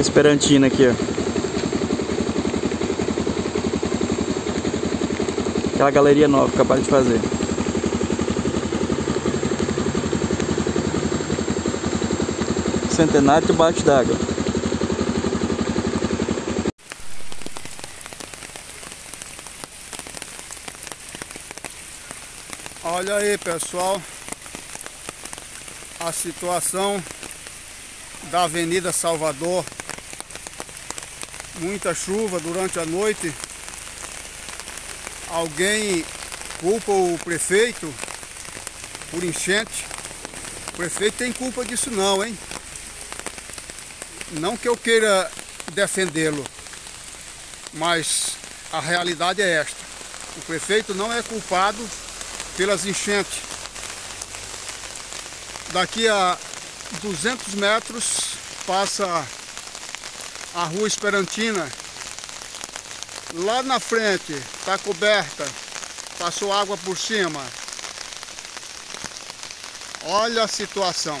Esperantina aqui, ó. Aquela galeria nova que acabaram de fazer. Centenário debaixo d'água. Olha aí pessoal a situação da Avenida Salvador muita chuva durante a noite alguém culpa o prefeito por enchente o prefeito tem culpa disso não hein não que eu queira defendê-lo, mas a realidade é esta. O prefeito não é culpado pelas enchentes. Daqui a 200 metros passa a rua Esperantina. Lá na frente está coberta, passou água por cima. Olha a situação.